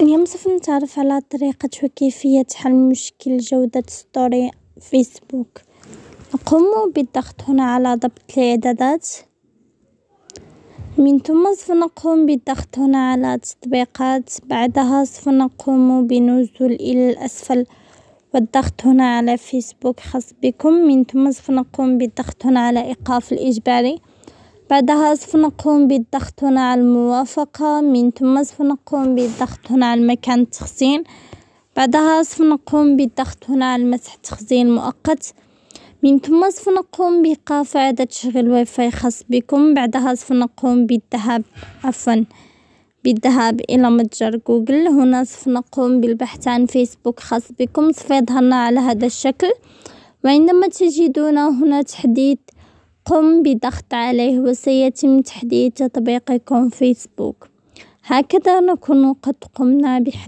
اليوم سوف نتعرف على طريقة وكيفية حل مشكل جودة story فيسبوك. نقوم بالضغط هنا على ضبط الإعدادات. من ثم سوف نقوم بالضغط هنا على تطبيقات. بعدها سوف نقوم بنزول إلى الأسفل والضغط هنا على فيسبوك. خاص بكم. من ثم سوف نقوم بالضغط هنا على إيقاف الإجباري. بعدها سوف نقوم بالضغط هنا على الموافقة من ثم سوف نقوم بالضغط هنا على مكان التخزين بعدها سوف نقوم بالضغط هنا على مسح تخزين مؤقت. من ثم سوف نقوم بإيقاف إعادة تشغيل واي فاي خاص بكم. بعدها سوف نقوم بالذهاب عفوا بالذهاب إلى متجر جوجل. هنا سوف نقوم بالبحث عن فيسبوك خاص بكم. سوف يظهرنا على هذا الشكل. وعندما تجدون هنا تحديث قم بضغط عليه وسيتم تحديث تطبيقكم فيسبوك. هكذا نكون قد قمنا بحل